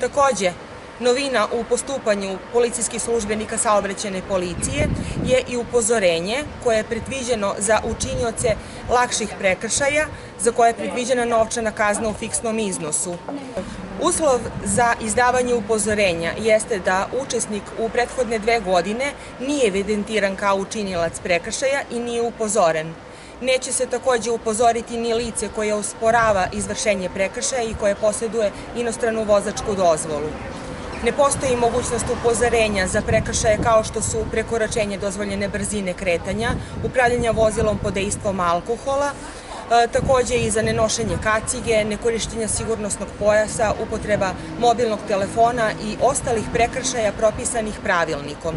Takođe, novina u postupanju policijskih službenika saobraćene policije je i upozorenje koje je predviđeno za učinioce lakših prekršaja, za koje je predviđena novčana kazna u fiksnom iznosu. Uslov za izdavanje upozorenja jeste da učesnik u prethodne dve godine nije evidentiran kao učinilac prekršaja i nije upozoren. Neće se takođe upozoriti ni lice koje usporava izvršenje prekršaja i koje posjeduje inostranu vozačku dozvolu. Ne postoji mogućnost upozorenja za prekršaje kao što su prekoračenje dozvoljene brzine kretanja, upravljanja vozilom pod dejstvom alkohola, e, takođe i za nenošenje kacige, nekorišćenja sigurnosnog pojasa, upotreba mobilnog telefona i ostalih prekršaja propisanih pravilnikom.